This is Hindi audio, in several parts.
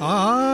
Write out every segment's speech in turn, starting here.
啊。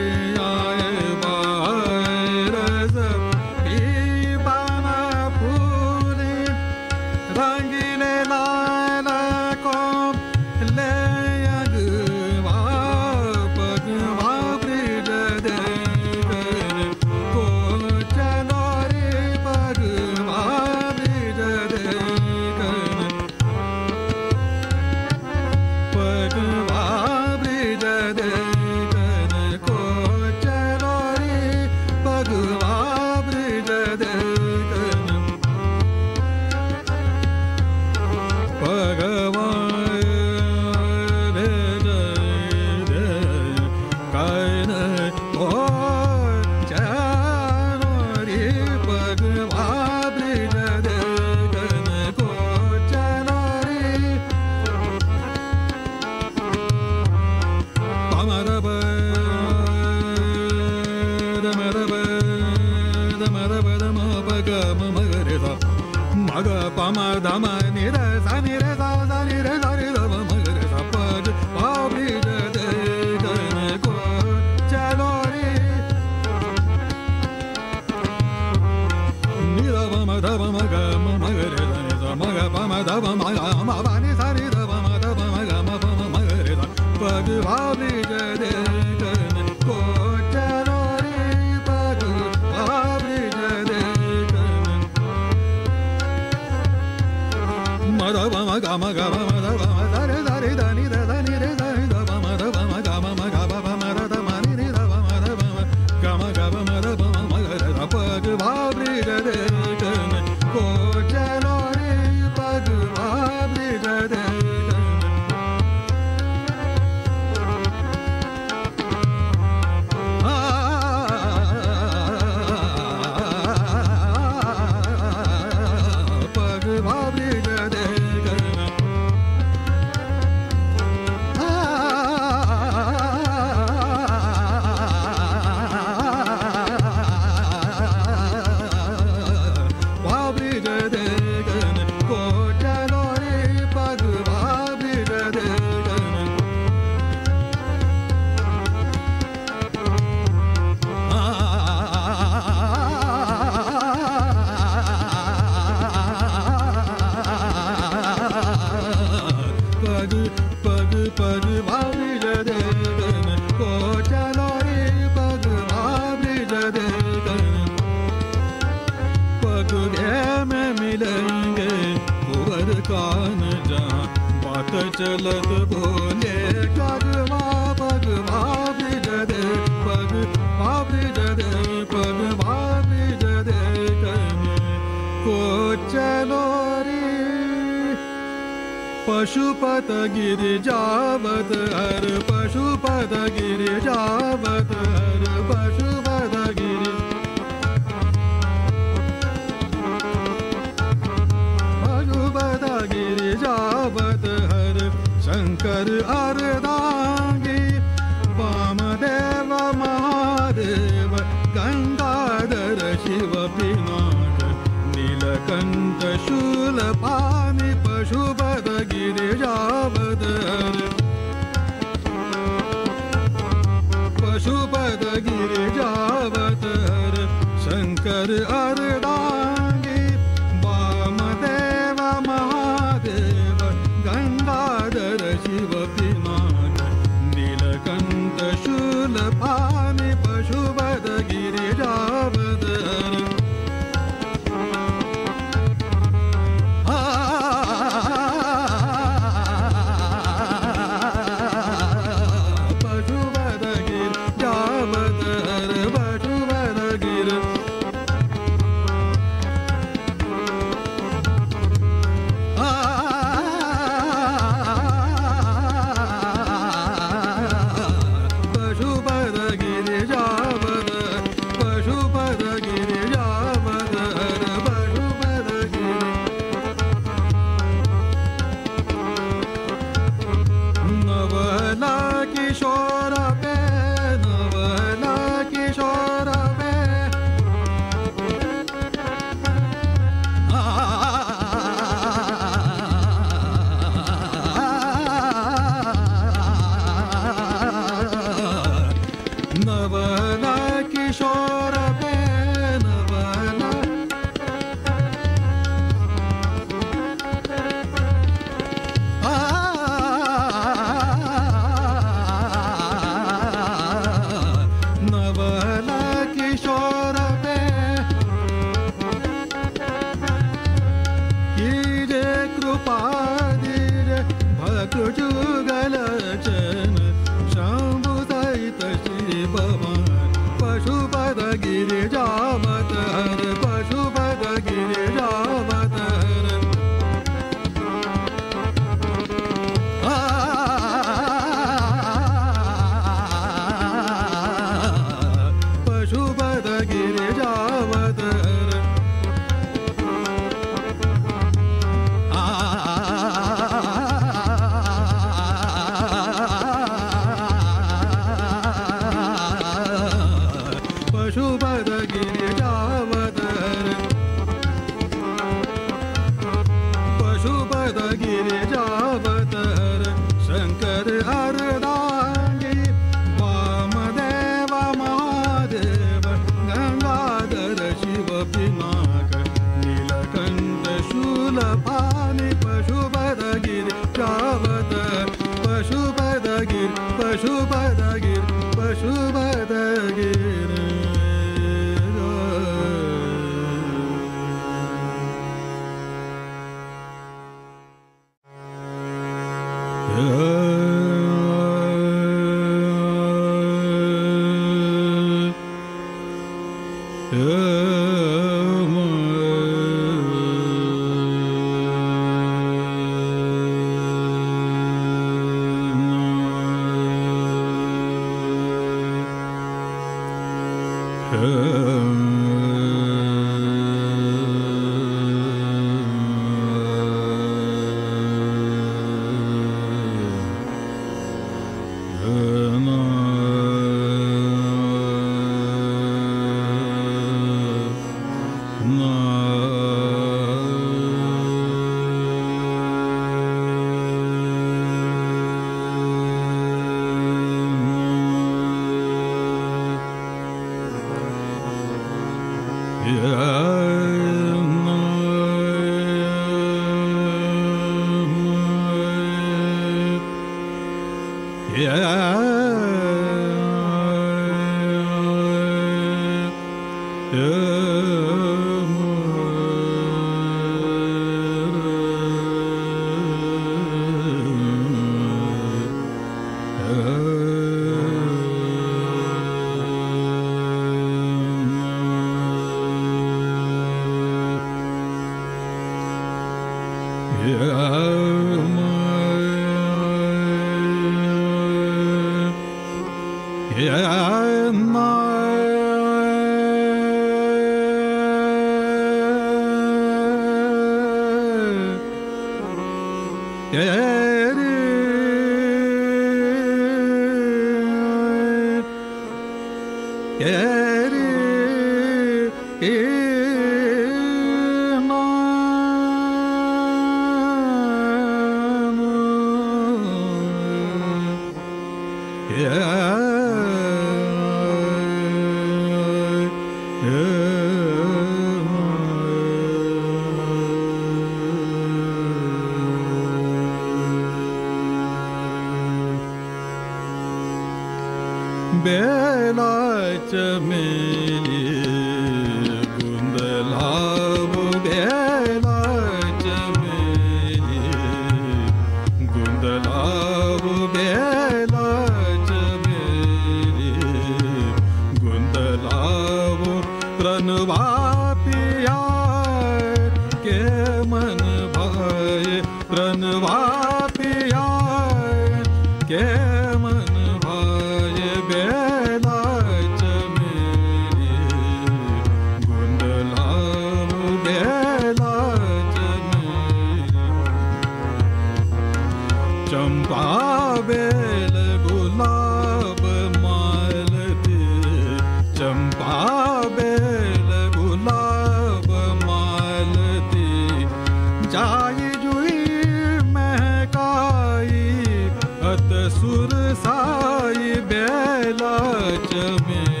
सच में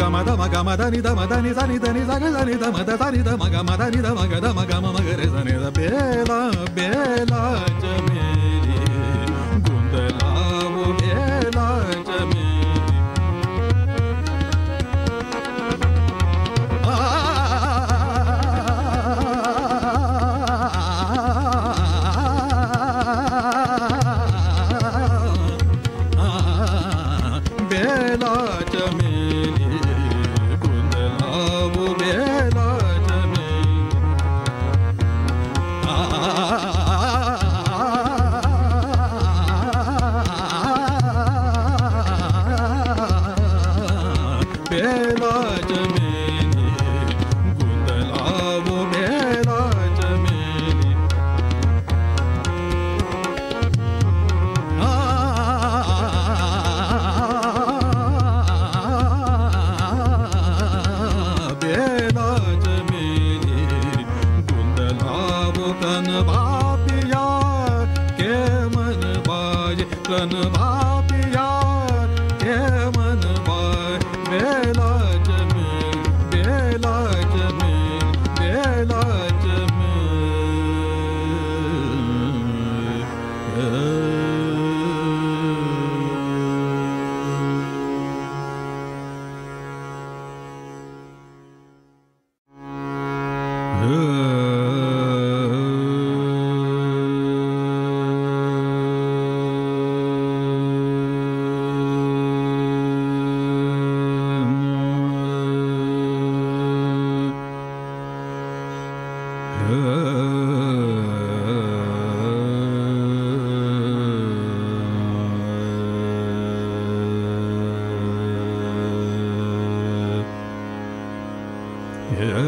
గమద మగ మదని ద మదని దని దని దగ దని ద మద దని ద మగ మదని ద మగ ద మగ మగ రే సని ద బేలా బేలా జమే Yeah.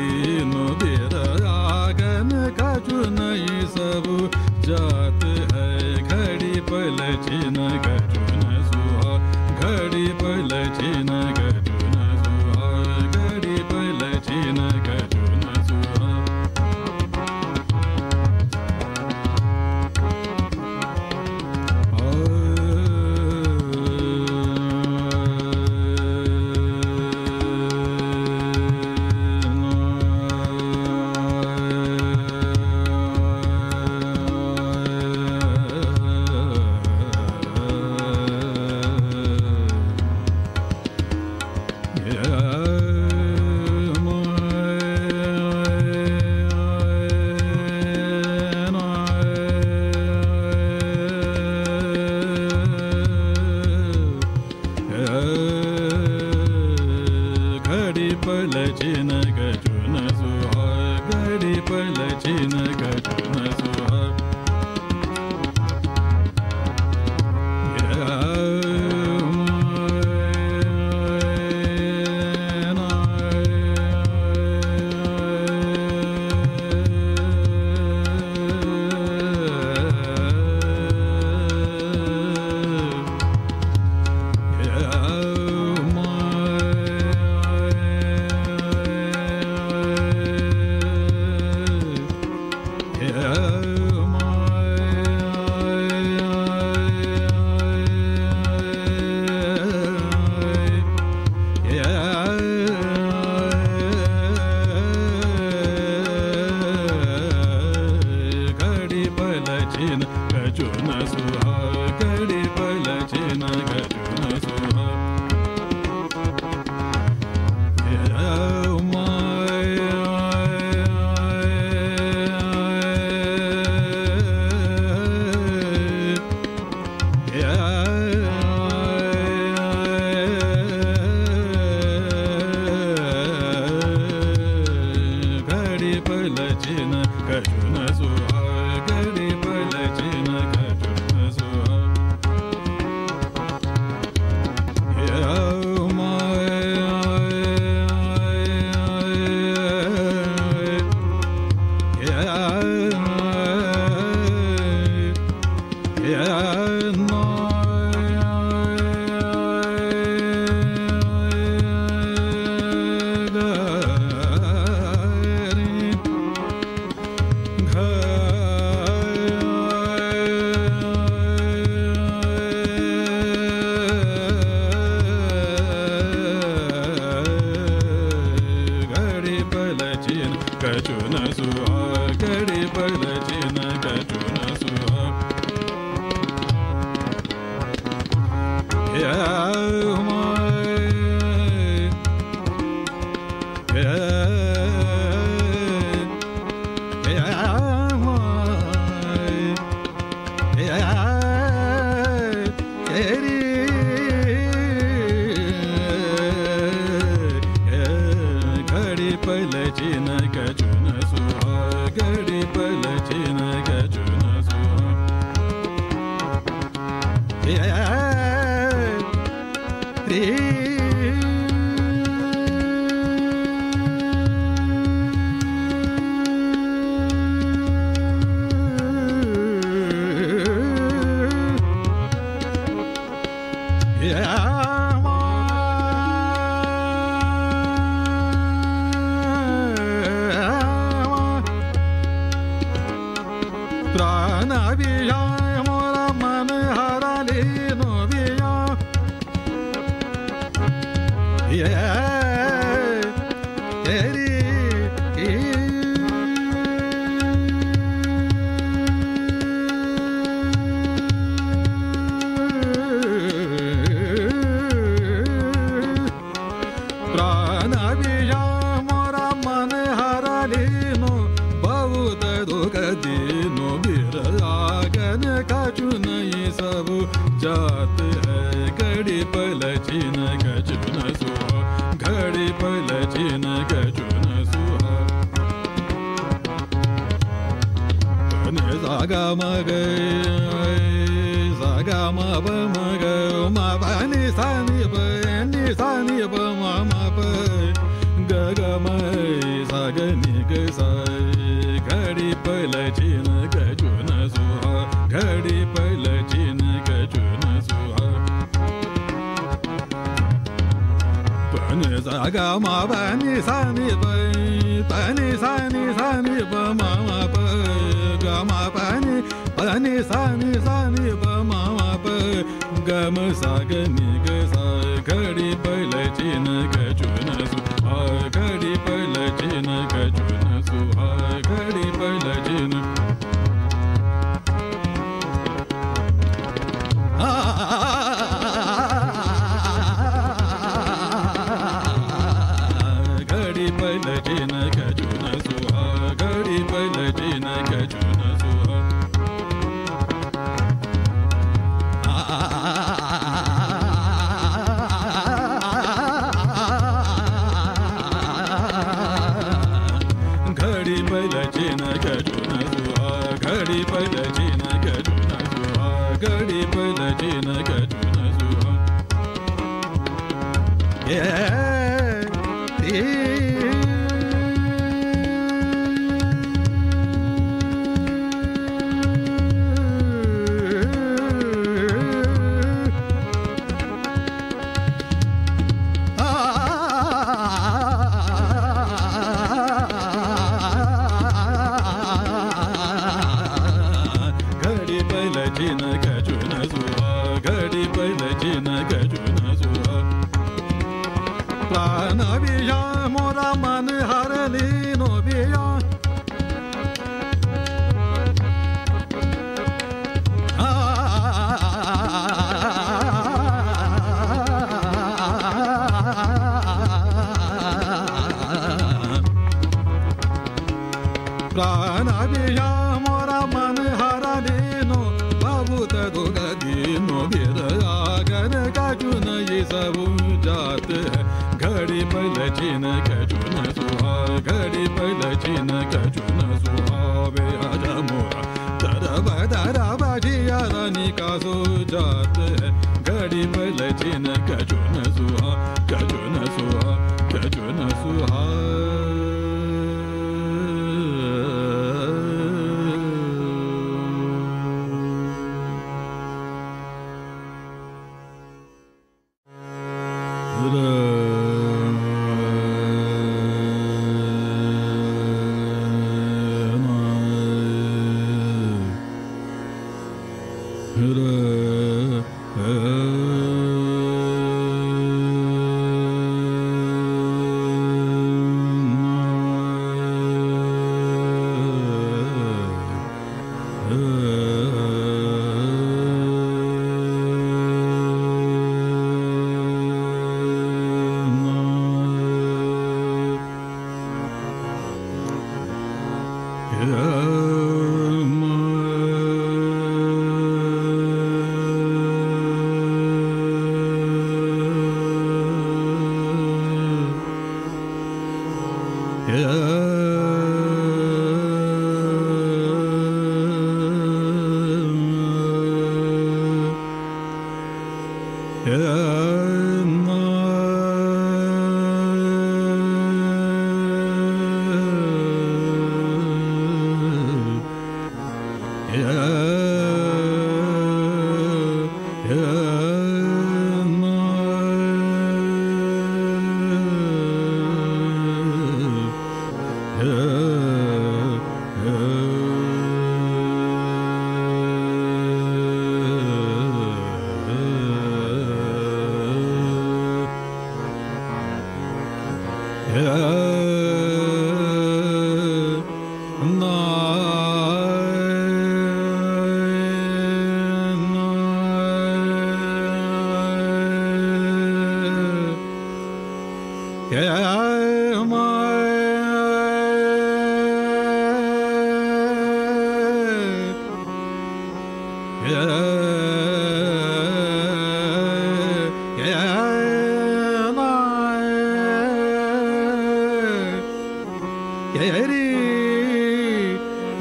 Yeah, yeah, yeah. ma ga sa ga ma ba ma ga ma ba ni sa ni ba ni sa ni ba ma ma ba ga ga ma sa ga ni ga sa ga ri pa la chi na ga ju na su ha ga ri pa la chi na ga ju na su ha ba ni sa ga ma ba ni sa ni ba ta ni sa ni sa ni ba ma ma ba ga ma ni sa ni sa ni ba ma ma pa ga ma sa ga ni ga sa ga ri pa la chi na ga chu na su घड़ी पल चिन गजुन सुहा घड़ी पल चिन गजुन सुहा Pero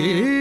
Yeah.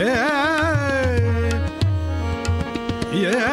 Yeah. Yeah.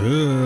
Yeah.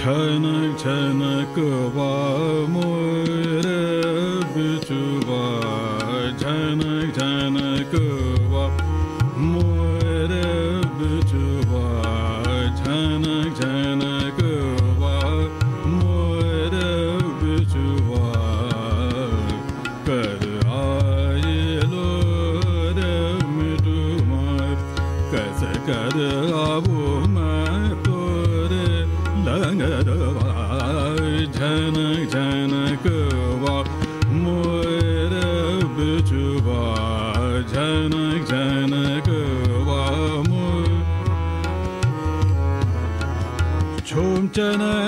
झनक वा मोर बिचुवा झनक वा मोर बिचुवा झनक वा मोर बिचुवा कर आयलो रे मिटुमा कस कर Krishna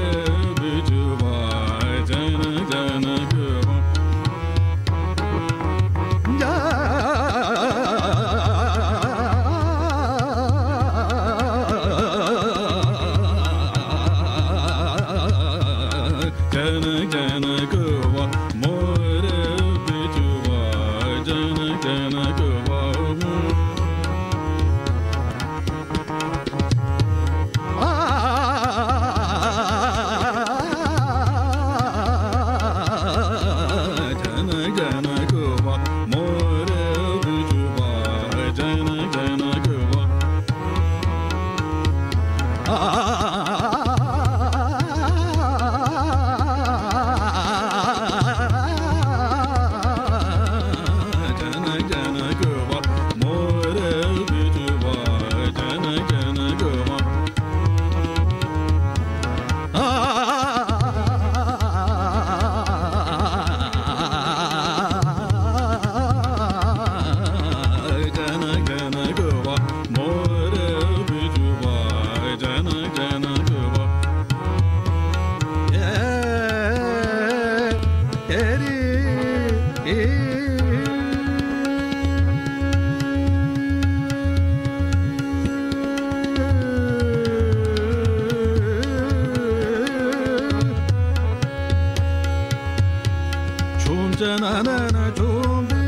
na na na na na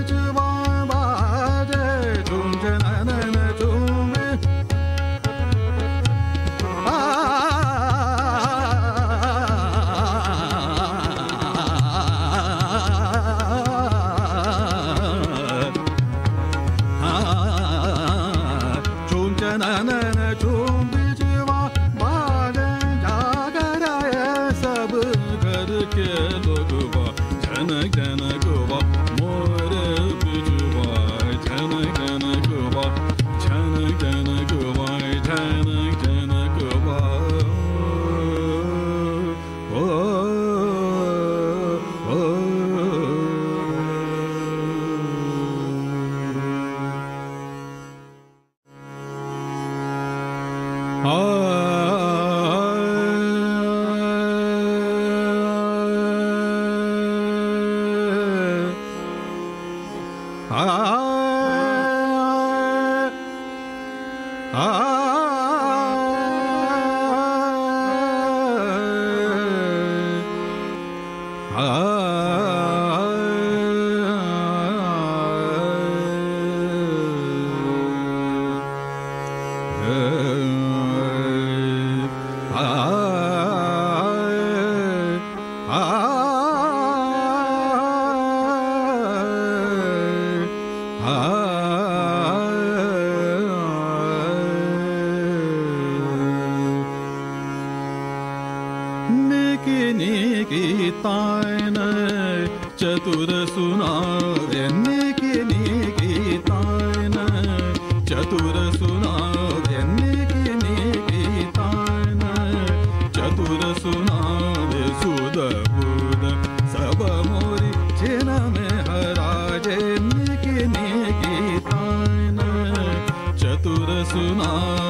Resulallah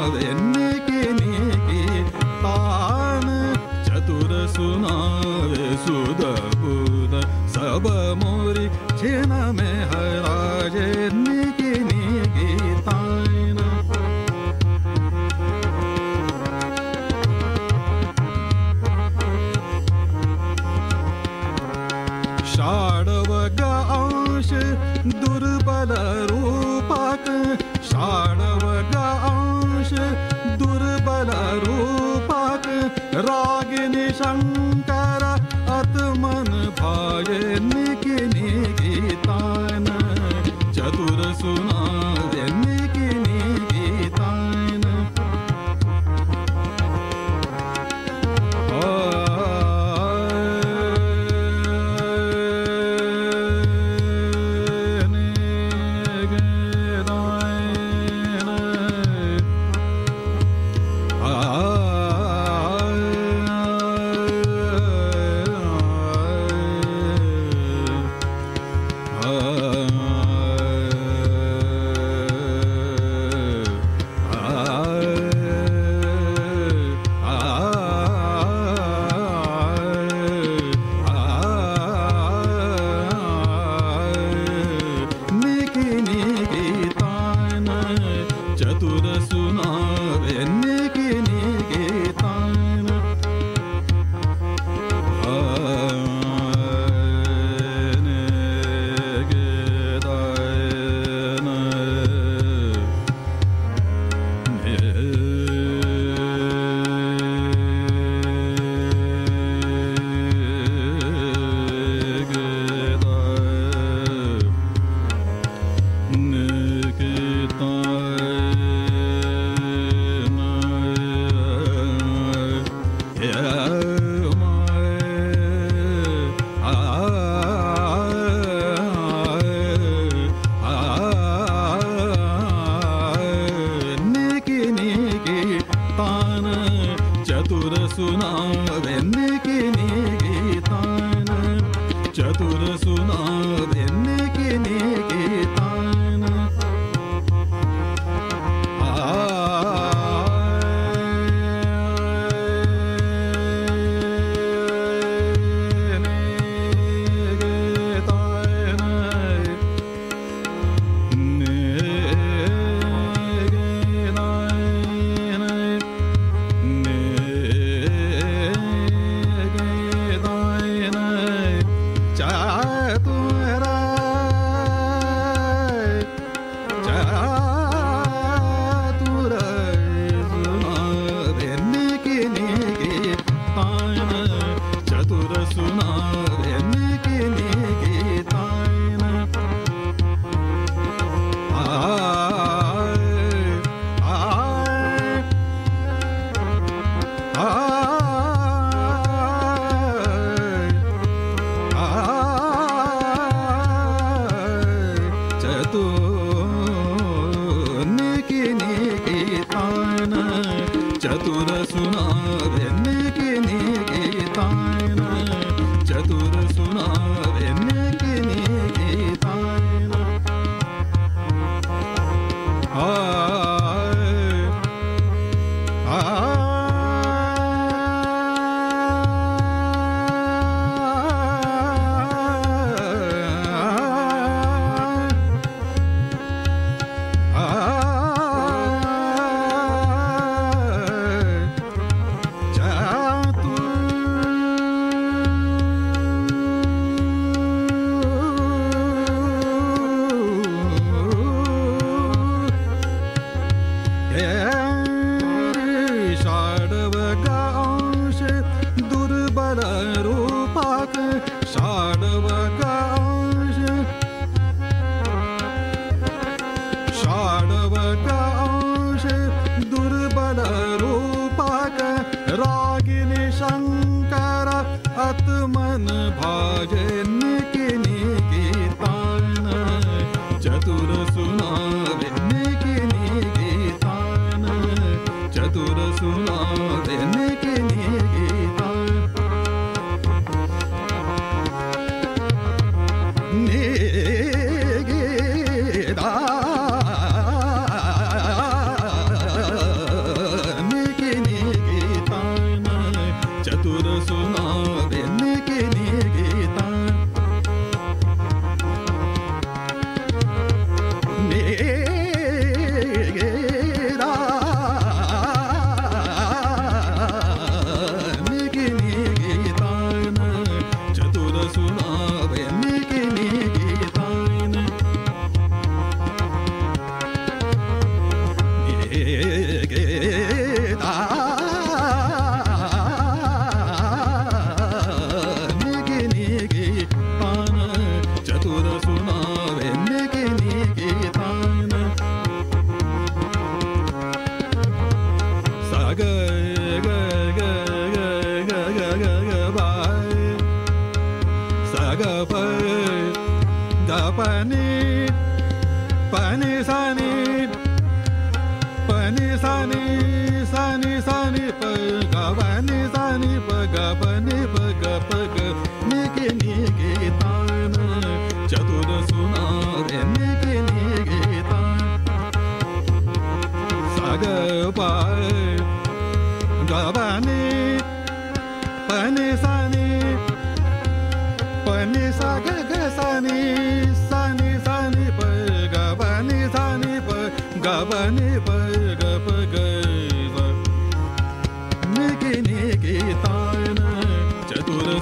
ah.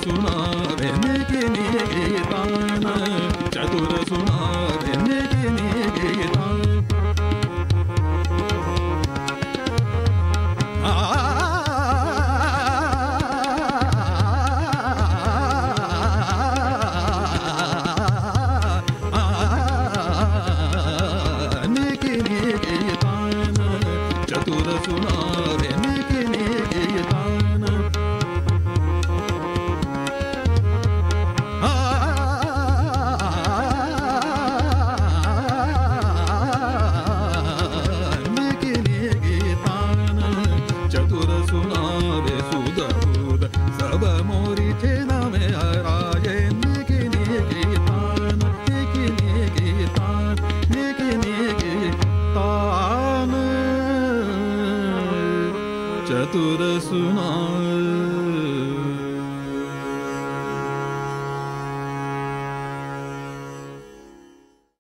सुनावे चतुर